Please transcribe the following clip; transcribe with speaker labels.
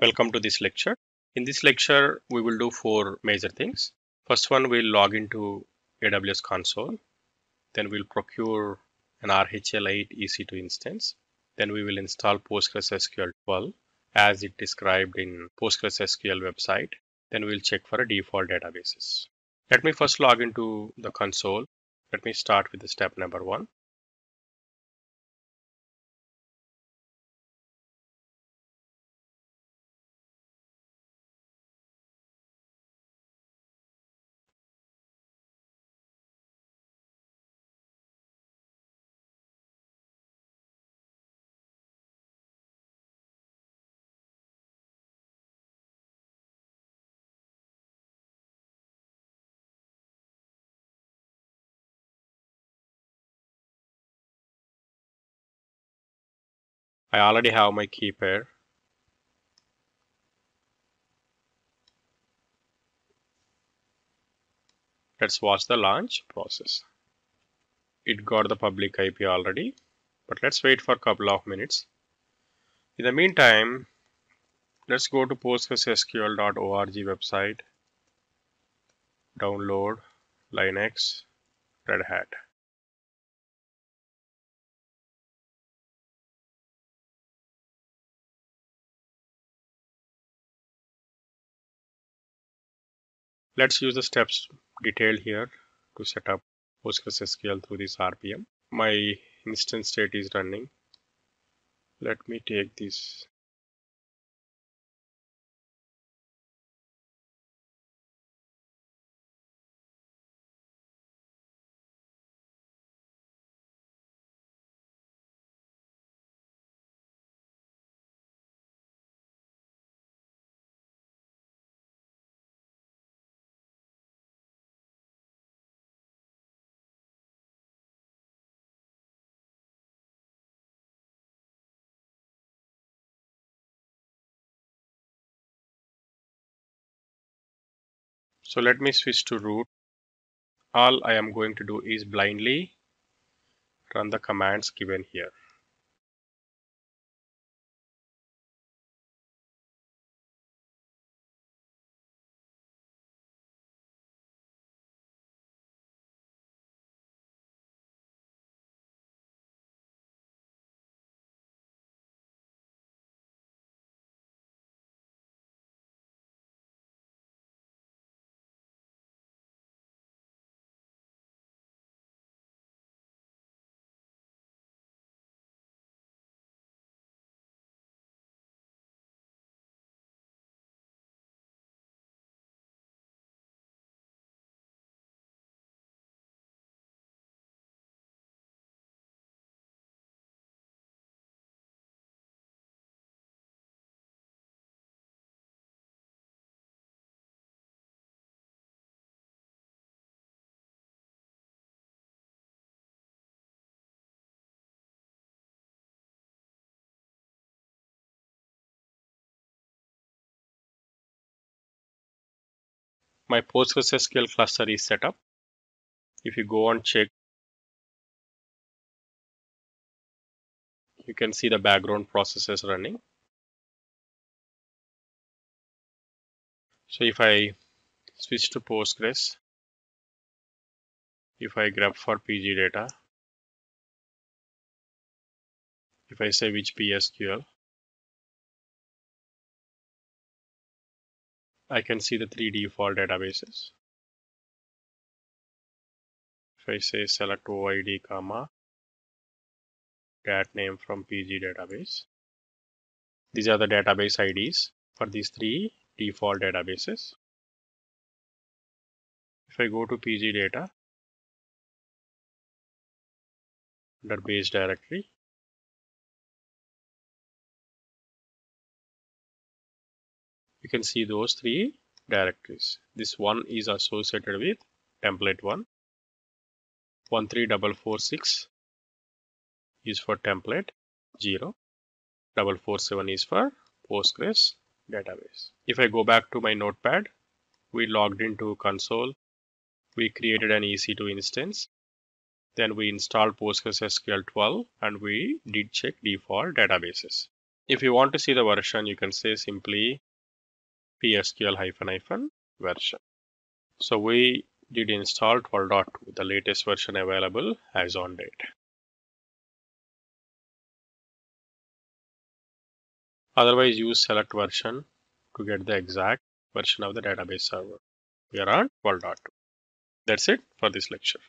Speaker 1: Welcome to this lecture. In this lecture, we will do four major things. First one, we'll log into AWS console. Then we'll procure an RHEL8 EC2 instance. Then we will install PostgreSQL 12 as it described in PostgreSQL website. Then we'll check for a default databases. Let me first log into the console. Let me start with the step number one. I already have my key pair. Let's watch the launch process. It got the public IP already, but let's wait for a couple of minutes. In the meantime, let's go to postgresql.org website, download Linux, Red Hat. Let's use the steps detailed here to set up PostgreSQL through this RPM. My instance state is running. Let me take this So let me switch to root. All I am going to do is blindly run the commands given here. My PostgreSQL cluster is set up. If you go and check, you can see the background processes running. So if I switch to Postgres, if I grab for PG data, if I say which PSQL, I can see the three default databases. If I say select OID comma dat name from PG database, these are the database IDs for these three default databases. If I go to PG data under base directory, you can see those three directories. This one is associated with template one. 13446 is for template 0. 447 is for Postgres database. If I go back to my notepad, we logged into console. We created an EC2 instance. Then we installed PostgreSQL 12 and we did check default databases. If you want to see the version, you can say simply psql hyphen hyphen version. So we did install 12.2, the latest version available as on date. Otherwise use select version to get the exact version of the database server. We are on 12.2. That's it for this lecture.